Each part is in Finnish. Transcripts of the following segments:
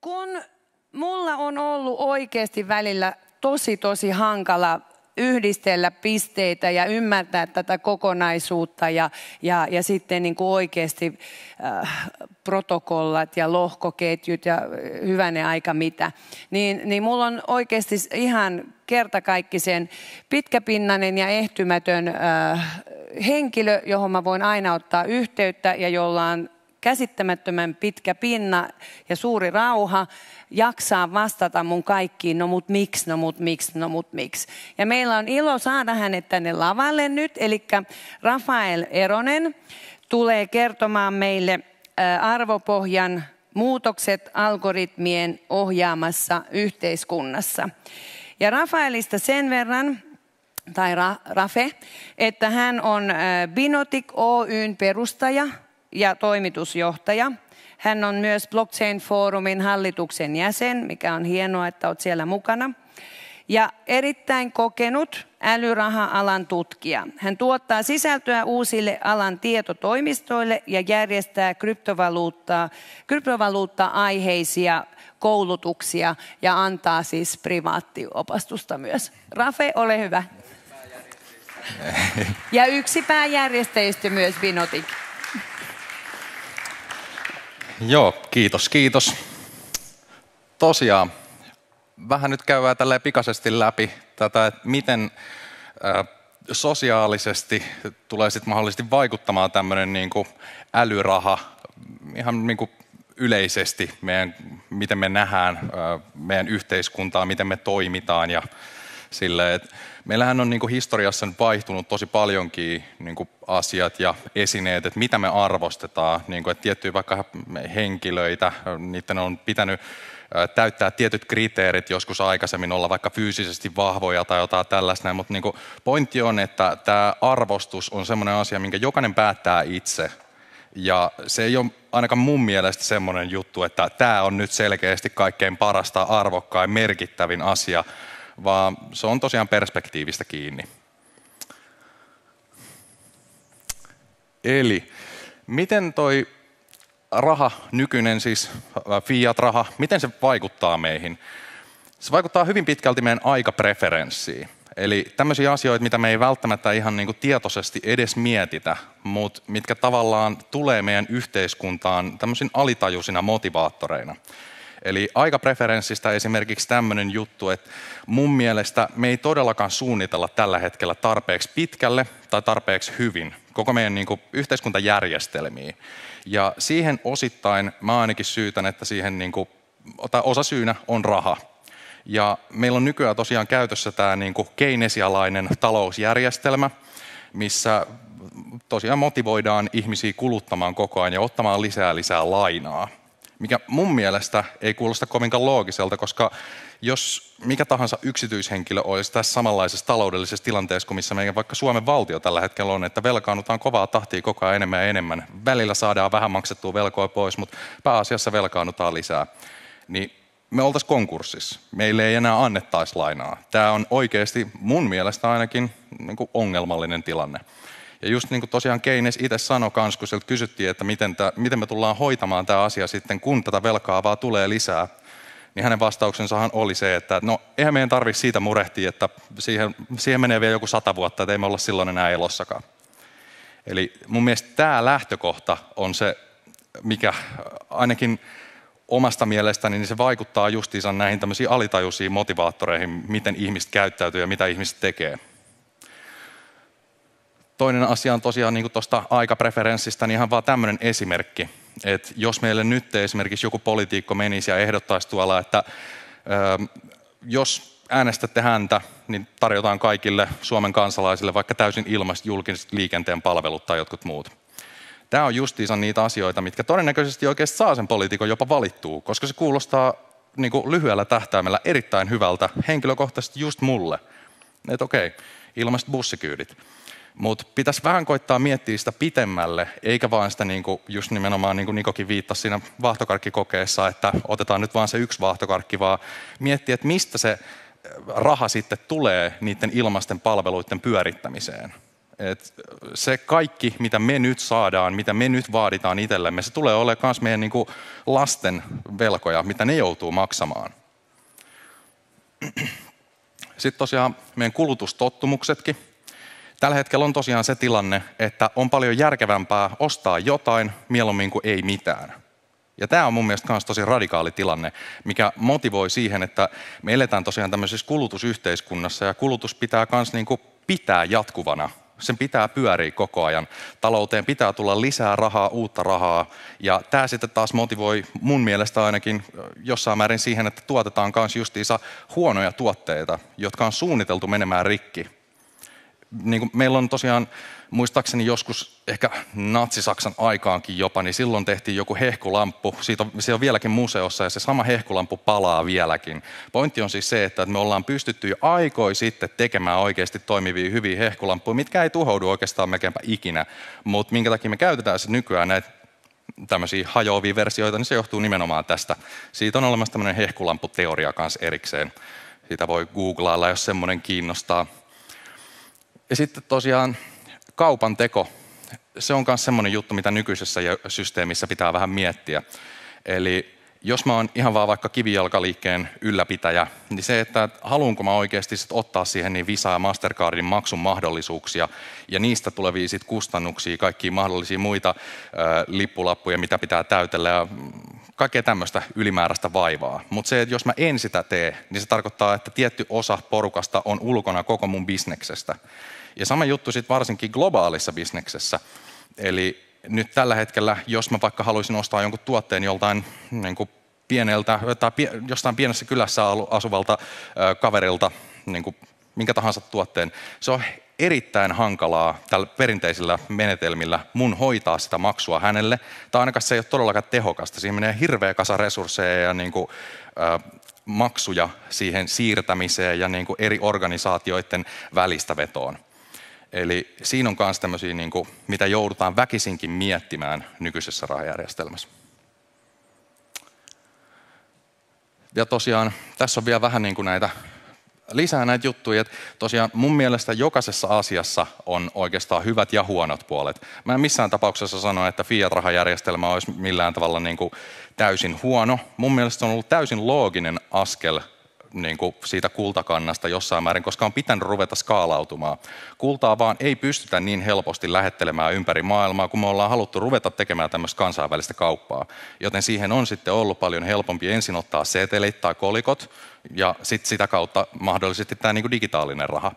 kun mulla on ollut oikeasti välillä tosi tosi hankala yhdistellä pisteitä ja ymmärtää tätä kokonaisuutta ja, ja, ja sitten niin kuin oikeasti äh, protokollat ja lohkoketjut ja hyvänen aika mitä, niin, niin mulla on oikeasti ihan kertakaikkisen pitkäpinnainen ja ehtymätön äh, henkilö, johon mä voin aina ottaa yhteyttä ja jolla on käsittämättömän pitkä pinna ja suuri rauha jaksaa vastata mun kaikkiin, no mut miksi, no mut miksi, no mut miksi. Ja meillä on ilo saada hänet tänne lavalle nyt, eli Rafael Eronen tulee kertomaan meille arvopohjan muutokset algoritmien ohjaamassa yhteiskunnassa. Ja Rafaelista sen verran, tai Rafe, että hän on Binotic Oyn perustaja ja toimitusjohtaja – hän on myös Blockchain-foorumin hallituksen jäsen, mikä on hienoa, että olet siellä mukana. Ja erittäin kokenut älyraha-alan tutkija. Hän tuottaa sisältöä uusille alan tietotoimistoille ja järjestää kryptovaluuttaa, kryptovaluutta-aiheisia koulutuksia ja antaa siis privaattiopastusta myös. Rafe, ole hyvä. Ja yksi pääjärjestäjistä myös Binotik. Joo, kiitos, kiitos. Tosiaan, vähän nyt käydään tälle pikaisesti läpi tätä, että miten sosiaalisesti tulee sitten mahdollisesti vaikuttamaan tämmöinen niin älyraha ihan niin kuin yleisesti, meidän, miten me nähdään meidän yhteiskuntaa, miten me toimitaan ja Sille, että meillähän on niin kuin historiassa nyt vaihtunut tosi paljonkin niin kuin asiat ja esineet, että mitä me arvostetaan. Niin kuin, että tiettyjä vaikka henkilöitä, niiden on pitänyt täyttää tietyt kriteerit, joskus aikaisemmin olla vaikka fyysisesti vahvoja tai jotain tällaista, mutta niin kuin pointti on, että tämä arvostus on sellainen asia, minkä jokainen päättää itse. Ja se ei ole ainakaan mun mielestä semmoinen juttu, että tämä on nyt selkeästi kaikkein parasta, arvokkain, merkittävin asia, vaan se on tosiaan perspektiivistä kiinni. Eli miten toi raha, nykyinen siis fiat-raha, miten se vaikuttaa meihin? Se vaikuttaa hyvin pitkälti meidän aikapreferenssiin. Eli tämmöisiä asioita, mitä me ei välttämättä ihan niin kuin tietoisesti edes mietitä, mutta mitkä tavallaan tulee meidän yhteiskuntaan tämmöisin alitajuisina motivaattoreina. Eli aikapreferenssistä esimerkiksi tämmöinen juttu, että mun mielestä me ei todellakaan suunnitella tällä hetkellä tarpeeksi pitkälle tai tarpeeksi hyvin koko meidän niin kuin, yhteiskuntajärjestelmiä. Ja siihen osittain mä ainakin syytän, että siihen niin kuin, tai osa syynä on raha. Ja meillä on nykyään tosiaan käytössä tämä niin kuin keinesialainen talousjärjestelmä, missä tosiaan motivoidaan ihmisiä kuluttamaan koko ajan ja ottamaan lisää lisää lainaa mikä mun mielestä ei kuulosta kovinkaan loogiselta, koska jos mikä tahansa yksityishenkilö olisi tässä samanlaisessa taloudellisessa tilanteessa kuin missä meidän vaikka Suomen valtio tällä hetkellä on, että velkaannutaan kovaa tahtia koko ajan enemmän ja enemmän. Välillä saadaan vähän maksettua velkoa pois, mutta pääasiassa velkaannutaan lisää. Niin me oltaisiin konkurssissa. Meille ei enää annettaisi lainaa. Tämä on oikeasti mun mielestä ainakin niin ongelmallinen tilanne. Ja just niin kuin tosiaan Keynes itse sanoi kans, kun sieltä kysyttiin, että miten, tämä, miten me tullaan hoitamaan tämä asia sitten, kun tätä velkaa vaan tulee lisää, niin hänen vastauksensahan oli se, että no eihän meidän tarvitse siitä murehtia, että siihen, siihen menee vielä joku sata vuotta, että ei me olla silloin enää elossakaan. Eli mun mielestä tämä lähtökohta on se, mikä ainakin omasta mielestäni, niin se vaikuttaa justiinsa näihin tämmöisiin alitajuisiin motivaattoreihin, miten ihmiset käyttäytyy ja mitä ihmiset tekee. Toinen asia on tosiaan niin tuosta aikapreferenssistä, niin ihan vaan tämmöinen esimerkki, että jos meille nyt esimerkiksi joku poliitikko menisi ja ehdottaisi tuolla, että ö, jos äänestätte häntä, niin tarjotaan kaikille Suomen kansalaisille vaikka täysin ilmaiset julkiset liikenteen palvelut tai jotkut muut. Tämä on justiinsa niitä asioita, mitkä todennäköisesti oikeasti saa sen poliitikon jopa valittua, koska se kuulostaa niin kuin lyhyellä tähtäimellä erittäin hyvältä henkilökohtaisesti just mulle. Että okei, ilmaiset bussikyydit. Mutta pitäisi vähän koittaa miettiä sitä pitemmälle, eikä vaan sitä niin kuin, just nimenomaan niin kuin Nikokin viittasi siinä vaahtokarkkikokeessa, että otetaan nyt vaan se yksi vaahtokarkki, vaan miettiä, että mistä se raha sitten tulee niiden ilmaisten palveluiden pyörittämiseen. Et se kaikki, mitä me nyt saadaan, mitä me nyt vaaditaan itsellemme, se tulee olemaan myös meidän niin kuin lasten velkoja, mitä ne joutuu maksamaan. Sitten tosiaan meidän kulutustottumuksetkin. Tällä hetkellä on tosiaan se tilanne, että on paljon järkevämpää ostaa jotain mieluummin kuin ei mitään. Ja tämä on mun mielestä myös tosi radikaali tilanne, mikä motivoi siihen, että me eletään tosiaan tämmöisessä kulutusyhteiskunnassa ja kulutus pitää myös niin pitää jatkuvana sen pitää pyöriä koko ajan. Talouteen pitää tulla lisää rahaa, uutta rahaa. Ja tämä sitten taas motivoi mun mielestä ainakin jossain määrin siihen, että tuotetaan myös justiinsa huonoja tuotteita, jotka on suunniteltu menemään rikki. Niin kuin meillä on tosiaan muistaakseni joskus ehkä Natsi-Saksan aikaankin jopa, niin silloin tehtiin joku hehkulamppu. Siitä on, se on vieläkin museossa ja se sama hehkulamppu palaa vieläkin. Pointti on siis se, että me ollaan pystytty jo aikoi sitten tekemään oikeasti toimivia hyviä hehkulampuja, mitkä ei tuhoudu oikeastaan melkeinpä ikinä. Mutta minkä takia me käytetään se nykyään näitä tämmöisiä hajoavia versioita, niin se johtuu nimenomaan tästä. Siitä on olemassa tämmöinen hehkulamputeoria kanssa erikseen. Siitä voi googlailla, jos semmoinen kiinnostaa. Ja sitten tosiaan kaupan teko, se on myös semmoinen juttu, mitä nykyisessä systeemissä pitää vähän miettiä. Eli jos mä oon ihan vaan vaikka kivijalkaliikkeen ylläpitäjä, niin se, että haluanko mä oikeasti sit ottaa siihen niin Visa ja Mastercardin maksun mahdollisuuksia ja niistä tulevia sit kustannuksia, kaikkia mahdollisia muita ö, lippulappuja, mitä pitää täytellä ja kaikkea tämmöistä ylimääräistä vaivaa. Mutta se, että jos mä en sitä tee, niin se tarkoittaa, että tietty osa porukasta on ulkona koko mun bisneksestä. Ja sama juttu sitten varsinkin globaalissa bisneksessä. Eli nyt tällä hetkellä, jos mä vaikka haluaisin ostaa jonkun tuotteen joltain niin kuin pieneltä, tai jostain pienessä kylässä asuvalta kaverilta, niin kuin minkä tahansa tuotteen, se on erittäin hankalaa tällä perinteisillä menetelmillä mun hoitaa sitä maksua hänelle, tai ainakaan se ei ole todellakaan tehokasta. Siinä menee hirveä kasa resursseja ja niin kuin, äh, maksuja siihen siirtämiseen ja niin kuin eri organisaatioiden välistä vetoon. Eli siinä on myös tämmöisiä, niin kuin, mitä joudutaan väkisinkin miettimään nykyisessä rahajärjestelmässä. Ja tosiaan tässä on vielä vähän niin kuin näitä lisää näitä juttuja, että tosiaan mun mielestä jokaisessa asiassa on oikeastaan hyvät ja huonot puolet. Mä en missään tapauksessa sano, että fiat-rahajärjestelmä olisi millään tavalla niin kuin täysin huono. Mun mielestä se on ollut täysin looginen askel niin kuin siitä kultakannasta jossain määrin, koska on pitänyt ruveta skaalautumaan. Kultaa vaan ei pystytä niin helposti lähettelemään ympäri maailmaa, kun me ollaan haluttu ruveta tekemään tämmöistä kansainvälistä kauppaa. Joten siihen on sitten ollut paljon helpompi ensin ottaa setelit tai kolikot, ja sitten sitä kautta mahdollisesti tämä niin kuin digitaalinen raha.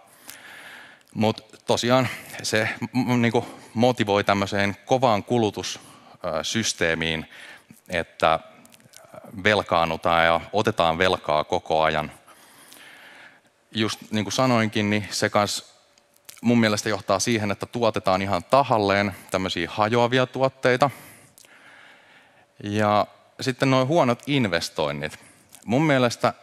Mutta tosiaan se niin kuin motivoi tämmöiseen kovaan kulutussysteemiin, että velkaannutaan ja otetaan velkaa koko ajan. Just niin kuin sanoinkin, niin se kans mun mielestä johtaa siihen, että tuotetaan ihan tahalleen tämmöisiä hajoavia tuotteita. Ja sitten nuo huonot investoinnit. Mun mielestä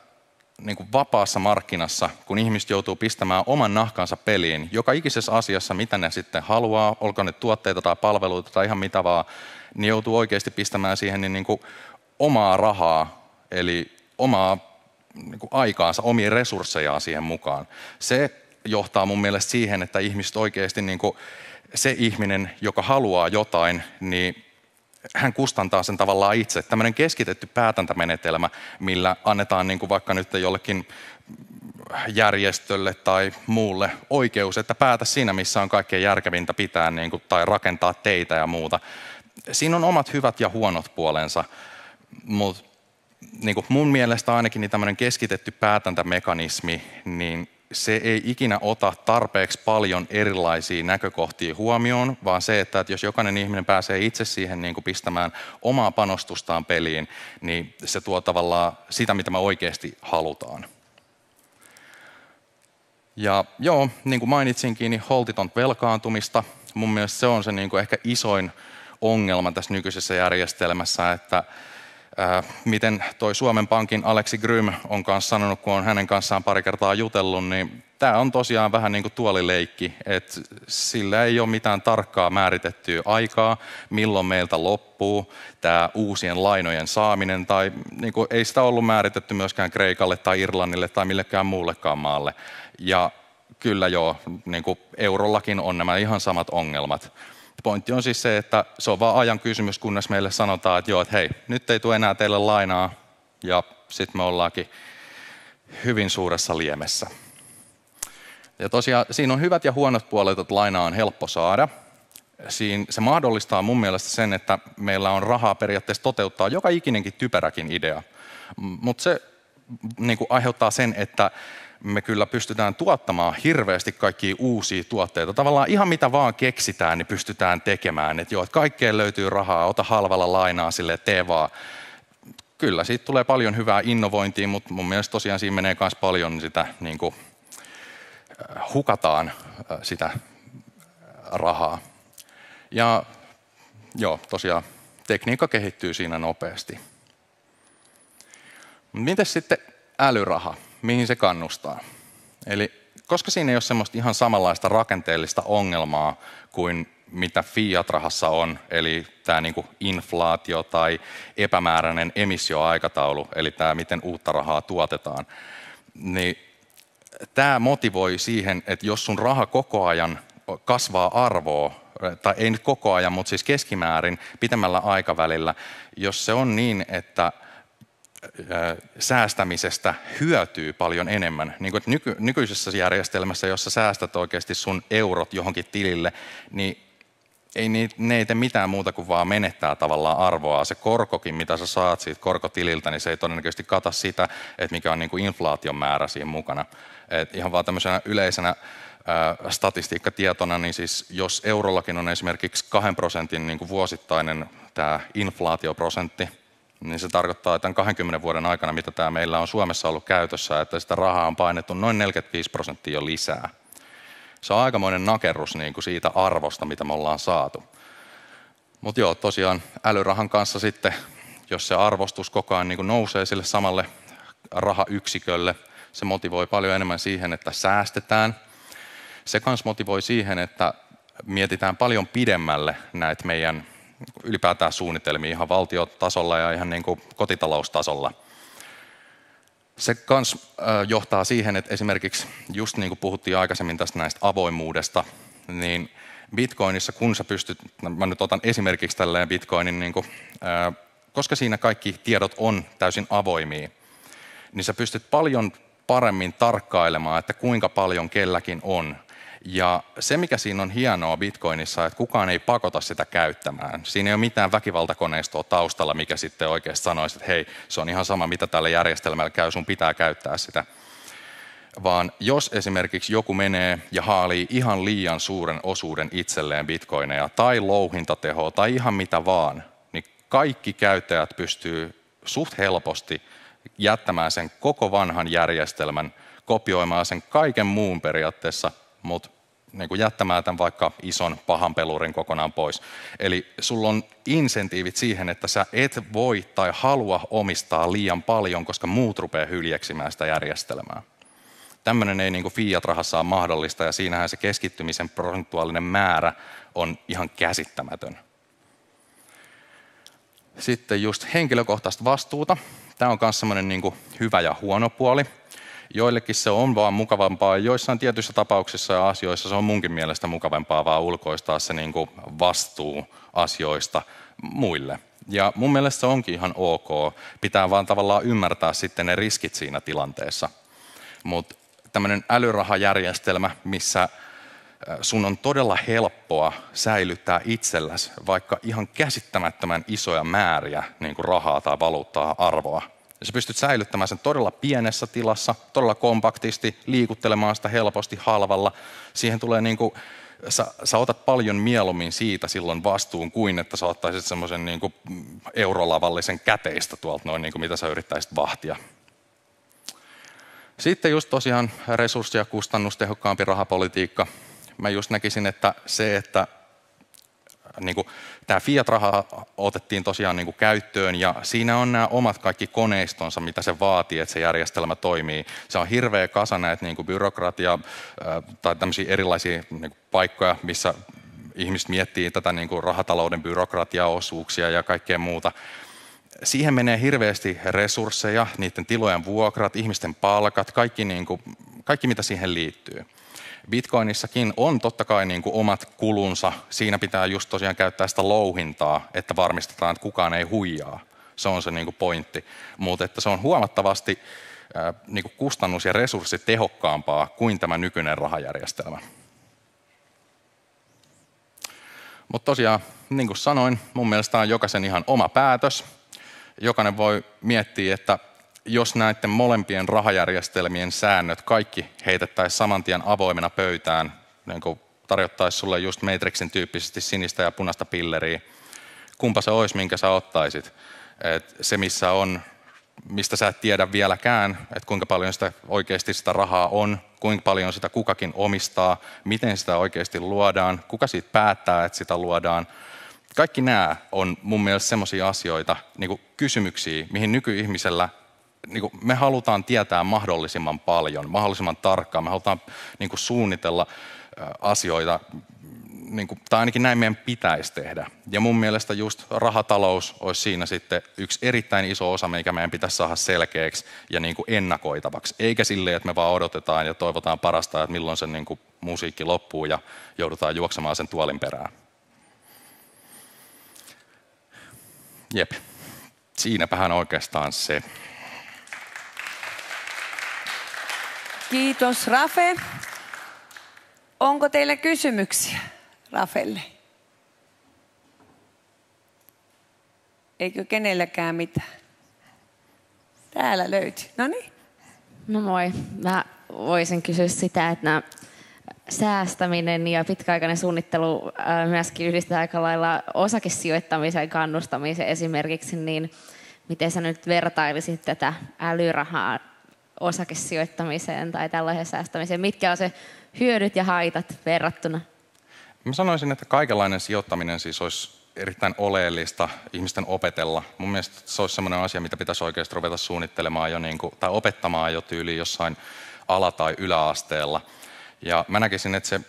niin kuin vapaassa markkinassa, kun ihmiset joutuu pistämään oman nahkansa peliin, joka ikisessä asiassa, mitä ne sitten haluaa, olko ne tuotteita tai palveluita tai ihan mitä vaan, niin joutuu oikeasti pistämään siihen niin, niin kuin omaa rahaa, eli omaa niin kuin aikaansa, omia resurssejaan siihen mukaan. Se johtaa mun mielestä siihen, että ihmiset oikeasti, niin kuin se ihminen, joka haluaa jotain, niin hän kustantaa sen tavallaan itse. Tämmöinen keskitetty päätäntämenetelmä, millä annetaan niin kuin vaikka nyt jollekin järjestölle tai muulle oikeus, että päätä siinä, missä on kaikkein järkevintä pitää niin kuin, tai rakentaa teitä ja muuta. Siinä on omat hyvät ja huonot puolensa mutta niin mun mielestä ainakin niin tämmöinen keskitetty päätäntämekanismi, niin se ei ikinä ota tarpeeksi paljon erilaisia näkökohtia huomioon, vaan se, että, että jos jokainen ihminen pääsee itse siihen niin kuin pistämään omaa panostustaan peliin, niin se tuo tavallaan sitä, mitä me oikeasti halutaan. Ja joo, niin kuin mainitsinkin, niin holtiton velkaantumista. Mun mielestä se on se niin kuin ehkä isoin ongelma tässä nykyisessä järjestelmässä, että miten toi Suomen Pankin Aleksi Grym on kanssa sanonut, kun on hänen kanssaan pari kertaa jutellut, niin tämä on tosiaan vähän niin kuin tuolileikki, että sillä ei ole mitään tarkkaa määritettyä aikaa, milloin meiltä loppuu tämä uusien lainojen saaminen, tai niin kuin ei sitä ollut määritetty myöskään Kreikalle tai Irlannille tai millekään muullekaan maalle. Ja kyllä joo, niin kuin eurollakin on nämä ihan samat ongelmat. Pointti on siis se, että se on vain ajan kysymys, kunnes meille sanotaan, että joo, että hei, nyt ei tule enää teille lainaa, ja sitten me ollaankin hyvin suuressa liemessä. Ja tosiaan siinä on hyvät ja huonot puolet, että lainaa on helppo saada. Siinä, se mahdollistaa mun mielestä sen, että meillä on rahaa periaatteessa toteuttaa joka ikinenkin typeräkin idea. Mutta se niin aiheuttaa sen, että me kyllä pystytään tuottamaan hirveästi kaikkia uusia tuotteita. Tavallaan ihan mitä vaan keksitään, niin pystytään tekemään. Että joo, että kaikkeen löytyy rahaa, ota halvalla lainaa sille, tee vaan. Kyllä, siitä tulee paljon hyvää innovointia, mutta mun mielestä tosiaan siinä menee myös paljon sitä, niin kuin, äh, hukataan äh, sitä rahaa. Ja joo, tosiaan tekniikka kehittyy siinä nopeasti. Miten sitten älyraha? Mihin se kannustaa. Eli koska siinä ei ole semmoista ihan samanlaista rakenteellista ongelmaa kuin mitä fiat-rahassa on, eli tämä niin kuin inflaatio tai epämääräinen emissioaikataulu, eli tämä miten uutta rahaa tuotetaan, niin tämä motivoi siihen, että jos sun raha koko ajan kasvaa arvoa, tai ei nyt koko ajan, mutta siis keskimäärin pitemmällä aikavälillä, jos se on niin, että säästämisestä hyötyy paljon enemmän. Niin kuin nyky, nykyisessä järjestelmässä, jossa säästät oikeasti sun eurot johonkin tilille, niin ei ne, ne ei tee mitään muuta kuin vaan menettää tavallaan arvoa. Se korkokin, mitä sä saat siitä korkotililtä, niin se ei todennäköisesti kata sitä, että mikä on niin kuin inflaation määrä siinä mukana. Et ihan vaan tämmöisenä yleisenä statistiikkatietona, niin siis jos eurollakin on esimerkiksi kahden prosentin niin kuin vuosittainen tämä inflaatioprosentti, niin se tarkoittaa, että tämän 20 vuoden aikana, mitä tämä meillä on Suomessa ollut käytössä, että sitä rahaa on painettu noin 45 prosenttia jo lisää. Se on aikamoinen nakerrus niin kuin siitä arvosta, mitä me ollaan saatu. Mutta joo, tosiaan älyrahan kanssa sitten, jos se arvostus koko ajan niin kuin nousee sille samalle rahayksikölle, se motivoi paljon enemmän siihen, että säästetään. Se myös motivoi siihen, että mietitään paljon pidemmälle näitä meidän ylipäätään suunnitelmia ihan valtiotasolla ja ihan niin kuin kotitaloustasolla. Se myös johtaa siihen, että esimerkiksi just niin kuin puhuttiin aikaisemmin tästä näistä avoimuudesta, niin Bitcoinissa, kun sä pystyt, no mä nyt otan esimerkiksi tälleen Bitcoinin, niin kuin, koska siinä kaikki tiedot on täysin avoimia, niin sä pystyt paljon paremmin tarkkailemaan, että kuinka paljon kelläkin on ja se, mikä siinä on hienoa Bitcoinissa, että kukaan ei pakota sitä käyttämään. Siinä ei ole mitään väkivaltakoneistoa taustalla, mikä sitten oikeasti sanoisi, että hei, se on ihan sama, mitä tällä järjestelmällä käy, sun pitää käyttää sitä. Vaan jos esimerkiksi joku menee ja haalii ihan liian suuren osuuden itselleen bitcoineja tai louhintatehoa tai ihan mitä vaan, niin kaikki käyttäjät pystyy suht helposti jättämään sen koko vanhan järjestelmän, kopioimaan sen kaiken muun periaatteessa, mutta niin kuin jättämään tämän vaikka ison pahan pelurin kokonaan pois. Eli sulla on insentiivit siihen, että sä et voi tai halua omistaa liian paljon, koska muut rupeaa hyljeksimään sitä järjestelmää. Tämmöinen ei niin kuin fiat-rahassa ole mahdollista ja siinähän se keskittymisen prosentuaalinen määrä on ihan käsittämätön. Sitten just henkilökohtaista vastuuta. Tämä on myös semmoinen niin hyvä ja huono puoli. Joillekin se on vaan mukavampaa, joissain tietyissä tapauksissa ja asioissa se on munkin mielestä mukavampaa vaan ulkoistaa se niin kuin vastuu asioista muille. Ja mun mielestä se onkin ihan ok. Pitää vaan tavallaan ymmärtää sitten ne riskit siinä tilanteessa. Mutta tämmöinen älyrahajärjestelmä, missä sun on todella helppoa säilyttää itselläsi vaikka ihan käsittämättömän isoja määriä niin kuin rahaa tai valuuttaa arvoa ja sä pystyt säilyttämään sen todella pienessä tilassa, todella kompaktisti, liikuttelemaan sitä helposti halvalla. Siihen tulee niin kuin, sä, sä otat paljon mieluummin siitä silloin vastuun kuin että sä ottaisit semmoisen niin eurolavallisen käteistä tuolta noin, niin kuin mitä sä yrittäisit vahtia. Sitten just tosiaan resurssi- ja kustannustehokkaampi rahapolitiikka. Mä just näkisin, että se, että niin kuin, tämä Fiat-raha otettiin tosiaan niin kuin käyttöön ja siinä on nämä omat kaikki koneistonsa, mitä se vaatii, että se järjestelmä toimii. Se on hirveä kasa näitä niin kuin byrokratia tai tämmöisiä erilaisia niin kuin paikkoja, missä ihmiset miettii tätä niin kuin rahatalouden byrokratiaosuuksia ja kaikkea muuta. Siihen menee hirveästi resursseja, niiden tilojen vuokrat, ihmisten palkat, kaikki, niin kuin, kaikki mitä siihen liittyy. Bitcoinissakin on totta kai niin kuin omat kulunsa. Siinä pitää just tosiaan käyttää sitä louhintaa, että varmistetaan, että kukaan ei huijaa. Se on se niin kuin pointti. Mutta että se on huomattavasti niin kuin kustannus- ja resurssitehokkaampaa kuin tämä nykyinen rahajärjestelmä. Mutta tosiaan, niin kuin sanoin, mun mielestä on jokaisen ihan oma päätös. Jokainen voi miettiä, että jos näiden molempien rahajärjestelmien säännöt kaikki heitettäisiin saman tien avoimena pöytään, niin kuin tarjottaisiin sulle just Matrixin tyyppisesti sinistä ja punaista pilleriä, kumpa se olisi, minkä sä ottaisit. Et se, missä on, mistä sä et tiedä vieläkään, että kuinka paljon sitä oikeasti sitä rahaa on, kuinka paljon sitä kukakin omistaa, miten sitä oikeasti luodaan, kuka siitä päättää, että sitä luodaan. Kaikki nämä on mun mielestä sellaisia asioita, niin kysymyksiä, mihin nykyihmisellä niin kuin me halutaan tietää mahdollisimman paljon, mahdollisimman tarkkaan. Me halutaan niin kuin suunnitella asioita, niin kuin, tai ainakin näin meidän pitäisi tehdä. Ja mun mielestä just rahatalous olisi siinä sitten yksi erittäin iso osa, mikä meidän pitäisi saada selkeäksi ja niin kuin ennakoitavaksi. Eikä silleen, että me vaan odotetaan ja toivotaan parasta, että milloin se niin kuin musiikki loppuu ja joudutaan juoksemaan sen tuolin perään. Jep, siinäpähän oikeastaan se. Kiitos Rafe. Onko teillä kysymyksiä Rafelle? Eikö kenelläkään mitään? Täällä löytyy. No niin. No moi. Mä voisin kysyä sitä, että säästäminen ja pitkäaikainen suunnittelu myöskin yhdistää aika lailla osakesijoittamisen kannustamisen esimerkiksi, niin miten sä nyt vertailisit tätä älyrahaa osakesijoittamiseen tai tällaiseen säästämiseen? Mitkä on se hyödyt ja haitat verrattuna? Mä sanoisin, että kaikenlainen sijoittaminen siis olisi erittäin oleellista ihmisten opetella. Mun mielestä se olisi sellainen asia, mitä pitäisi oikeasti ruveta suunnittelemaan jo niin kuin, tai opettamaan jo tyyliin jossain ala- tai yläasteella. Ja mä näkisin, että se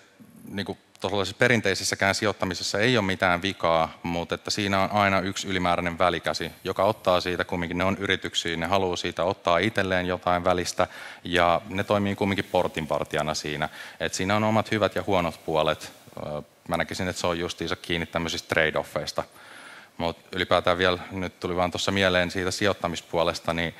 niin kuin tuollaisessa perinteisessäkään sijoittamisessa ei ole mitään vikaa, mutta että siinä on aina yksi ylimääräinen välikäsi, joka ottaa siitä kumminkin, ne on yrityksiä, ne haluaa siitä ottaa itselleen jotain välistä ja ne toimii kumminkin portinpartijana siinä. Et siinä on omat hyvät ja huonot puolet. Mä näkisin, että se on justiinsa kiinni tämmöisistä trade-offeista. Mutta ylipäätään vielä, nyt tuli vaan tuossa mieleen siitä sijoittamispuolesta, niin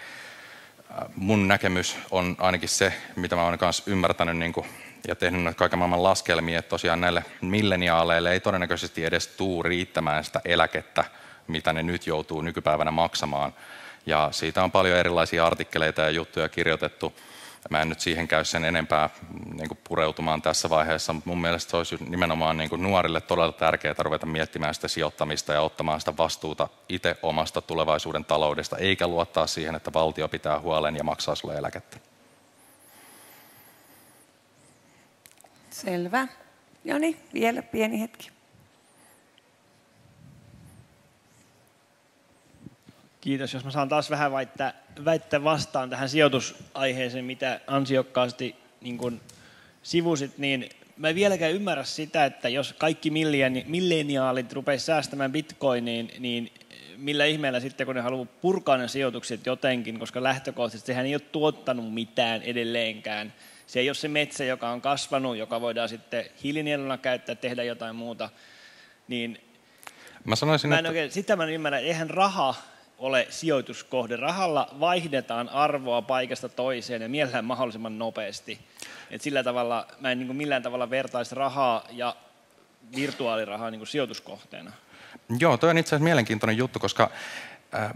mun näkemys on ainakin se, mitä mä oon kanssa ymmärtänyt niin kuin ja tehnyt noita kaiken maailman laskelmia, että tosiaan näille milleniaaleille ei todennäköisesti edes tuu riittämään sitä eläkettä, mitä ne nyt joutuu nykypäivänä maksamaan. Ja siitä on paljon erilaisia artikkeleita ja juttuja kirjoitettu. Mä en nyt siihen käy sen enempää niin kuin pureutumaan tässä vaiheessa, mutta mun mielestä se olisi nimenomaan niin kuin nuorille todella tärkeää ruveta miettimään sitä sijoittamista ja ottamaan sitä vastuuta itse omasta tulevaisuuden taloudesta, eikä luottaa siihen, että valtio pitää huolen ja maksaa sulle eläkettä. Selvä. Joni, vielä pieni hetki. Kiitos. Jos mä saan taas vähän väittää, väittää vastaan tähän sijoitusaiheeseen, mitä ansiokkaasti niin kun sivusit, niin mä en vieläkään ymmärrä sitä, että jos kaikki milleniaalit rupeaisi säästämään bitcoiniin, niin millä ihmeellä sitten, kun ne haluaa purkaa ne sijoitukset jotenkin, koska lähtökohtaisesti sehän ei ole tuottanut mitään edelleenkään – se ei ole se metsä, joka on kasvanut, joka voidaan sitten hiilinieluna käyttää, tehdä jotain muuta. Niin mä sanoisin, mä en että... oikein, sitä mä en ymmärrä, eihän raha ole sijoituskohde. Rahalla vaihdetaan arvoa paikasta toiseen ja mielellään mahdollisimman nopeasti. Et sillä tavalla mä en niin millään tavalla vertaisi rahaa ja virtuaalirahaa niin sijoituskohteena. Joo, toi on itse asiassa mielenkiintoinen juttu, koska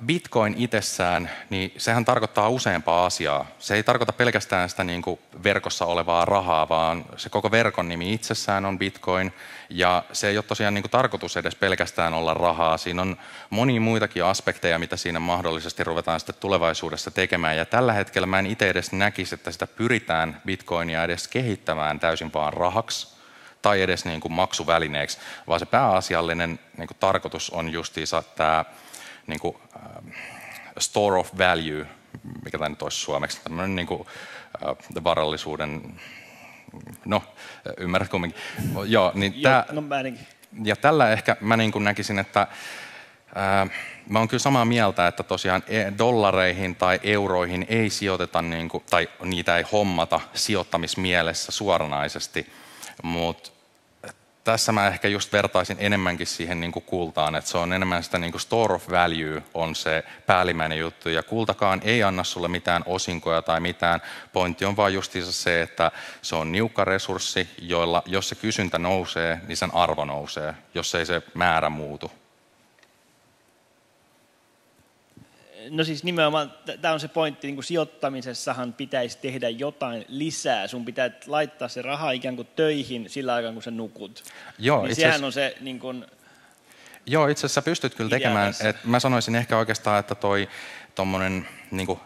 Bitcoin itsessään, niin sehän tarkoittaa useampaa asiaa. Se ei tarkoita pelkästään sitä niin kuin verkossa olevaa rahaa, vaan se koko verkon nimi itsessään on Bitcoin. Ja se ei ole tosiaan niin kuin tarkoitus edes pelkästään olla rahaa. Siinä on monia muitakin aspekteja, mitä siinä mahdollisesti ruvetaan sitten tulevaisuudessa tekemään. Ja tällä hetkellä mä en itse edes näkisi, että sitä pyritään Bitcoinia edes kehittämään täysin vaan rahaksi tai edes niin kuin maksuvälineeksi, vaan se pääasiallinen niin kuin tarkoitus on justiinsa tämä niin kuin, uh, store of value, mikä tämä nyt olisi suomeksi, tämmöinen niin kuin, uh, varallisuuden, no ymmärrät kumminkin. Joo, niin Joo, tämä, no, ja tällä ehkä mä niin kuin näkisin, että mä oon kyllä samaa mieltä, että tosiaan e, dollareihin tai euroihin ei sijoiteta, niin kuin, tai niitä ei hommata sijoittamismielessä suoranaisesti, mutta tässä mä ehkä just vertaisin enemmänkin siihen niin kuin kultaan, että se on enemmän sitä niin kuin store of value on se päällimmäinen juttu, ja kultakaan ei anna sulle mitään osinkoja tai mitään. Pointti on vaan justiinsa se, että se on niukka resurssi, joilla jos se kysyntä nousee, niin sen arvo nousee, jos ei se määrä muutu. No siis nimenomaan, tämä on se pointti, niin kuin sijoittamisessahan pitäisi tehdä jotain lisää. Sun pitää laittaa se raha ikään kuin töihin sillä aikaa, kun sä nukut. Joo, niin sehän on se niin kuin, Joo, itse asiassa pystyt kyllä tekemään. Et mä sanoisin ehkä oikeastaan, että toi tommonen, niin kuin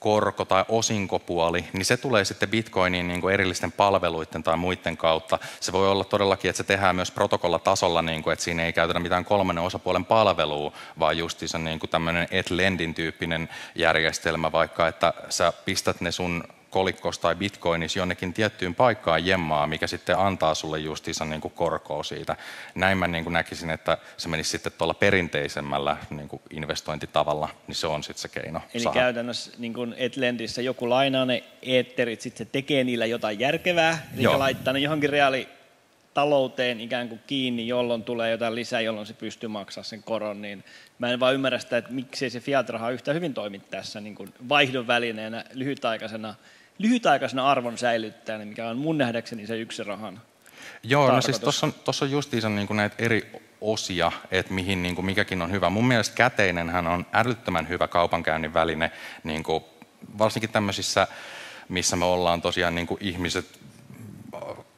korko- tai osinkopuoli, niin se tulee sitten Bitcoiniin niin kuin erillisten palveluiden tai muiden kautta. Se voi olla todellakin, että se tehdään myös protokollatasolla, niin kuin, että siinä ei käytetä mitään kolmannen osapuolen palvelua, vaan justiinsa niin kuin tämmöinen et-lendin tyyppinen järjestelmä, vaikka että sä pistät ne sun kolikkossa tai bitcoinissa jonnekin tiettyyn paikkaan jemmaa, mikä sitten antaa sulle justiinsa niin kuin korkoa siitä. Näin mä niin kuin näkisin, että se menisi sitten tuolla perinteisemmällä niin kuin investointitavalla, niin se on sitten se keino. Eli saada. käytännössä niin kuin Etlendissä joku lainaa ne eetterit, sitten se tekee niillä jotain järkevää, eli Joo. laittaa ne johonkin reaali talouteen ikään kuin kiinni, jolloin tulee jotain lisää, jolloin se pystyy maksamaan sen koron, niin mä en vaan ymmärrä sitä, että miksei se fiat-raha yhtä hyvin toimi tässä niin kuin vaihdon välineenä lyhytaikaisena lyhytaikaisena arvon säilyttäjänä, mikä on mun nähdäkseni se yksi rahan Joo, tarkoitus. no siis tuossa on, tossa on justiinsa niin kuin näitä eri osia, että mihin niin kuin mikäkin on hyvä. Mun mielestä käteinenhän on älyttömän hyvä kaupankäynnin väline, niin kuin, varsinkin tämmöisissä, missä me ollaan tosiaan niin kuin ihmiset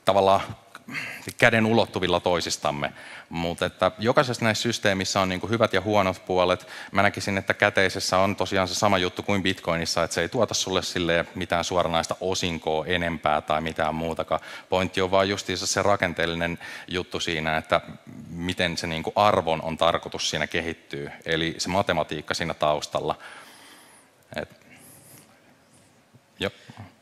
tavallaan käden ulottuvilla toisistamme. Mutta että jokaisessa näissä systeemissä on niin kuin hyvät ja huonot puolet. Mä näkisin, että käteisessä on tosiaan se sama juttu kuin Bitcoinissa, että se ei tuota sulle sille mitään suoranaista osinkoa enempää tai mitään muutakaan. Pointti on vaan justiinsa se rakenteellinen juttu siinä, että miten se niin kuin arvon on tarkoitus siinä kehittyy. Eli se matematiikka siinä taustalla. Et, jo.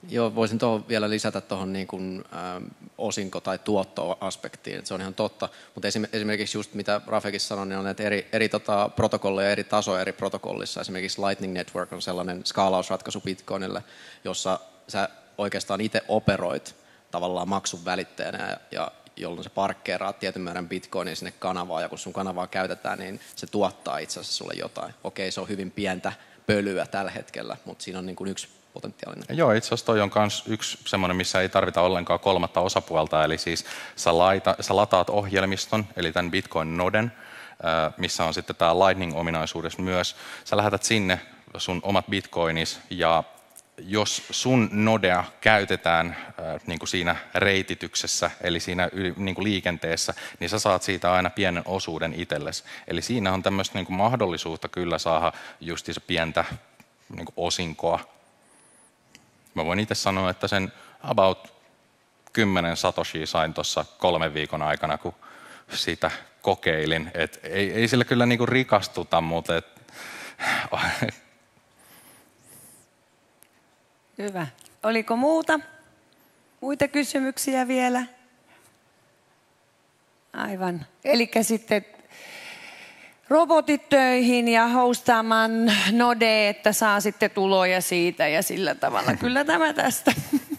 Joo, voisin tuohon vielä lisätä tuohon niin kuin, äh, osinko- tai tuottoaspektiin, se on ihan totta. Mutta esimerkiksi just mitä Rafekin sanoi, niin on näitä eri, eri tota, protokolleja, eri tasoja eri protokollissa. Esimerkiksi Lightning Network on sellainen skaalausratkaisu Bitcoinille, jossa sä oikeastaan itse operoit tavallaan maksun välittäjänä ja, ja jolloin se parkkeeraa tietyn määrän bitcoinia sinne kanavaan, ja kun sun kanavaa käytetään, niin se tuottaa itse asiassa sulle jotain. Okei, se on hyvin pientä pölyä tällä hetkellä, mutta siinä on niin kuin yksi potentiaalinen. Joo, itse asiassa toi on myös yksi semmoinen, missä ei tarvita ollenkaan kolmatta osapuolta, eli siis sä, laita, sä lataat ohjelmiston, eli tämän Bitcoin-noden, missä on sitten tämä Lightning-ominaisuudessa myös. Sä lähetät sinne sun omat bitcoinis ja jos sun nodea käytetään äh, niin kuin siinä reitityksessä, eli siinä niin kuin liikenteessä, niin sä saat siitä aina pienen osuuden itsellesi. Eli siinä on tämmöistä niin kuin mahdollisuutta kyllä saada justiinsa pientä niin kuin osinkoa Mä voin itse sanoa, että sen about 10 satoshi sain tuossa kolmen viikon aikana, kun sitä kokeilin. Et ei, ei sillä kyllä niinku rikastuta, mutta et... Hyvä. Oliko muuta? Muita kysymyksiä vielä? Aivan. Eli sitten robotit töihin ja hostaamaan Node, että saa sitten tuloja siitä ja sillä tavalla. Kyllä tämä tästä.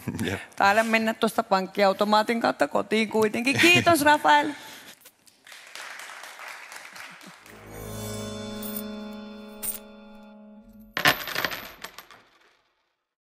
Täällä mennä tuosta pankkiautomaatin kautta kotiin kuitenkin. Kiitos Rafael.